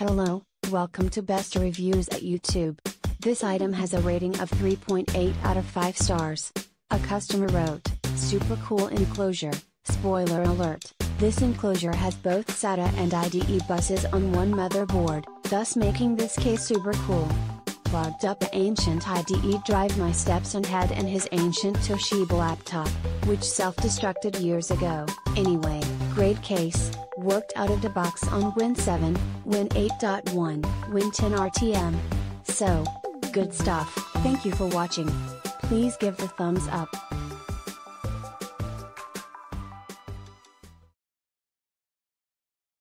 Hello, welcome to Best Reviews at YouTube. This item has a rating of 3.8 out of 5 stars. A customer wrote, Super cool enclosure, spoiler alert, this enclosure has both SATA and IDE buses on one motherboard, thus making this case super cool. Plugged up the ancient IDE drive my stepson had and his ancient Toshiba laptop, which self-destructed years ago. Anyway, great case, worked out of the box on Win 7, Win 8.1, Win 10 RTM. So, good stuff. Thank you for watching. Please give the thumbs up.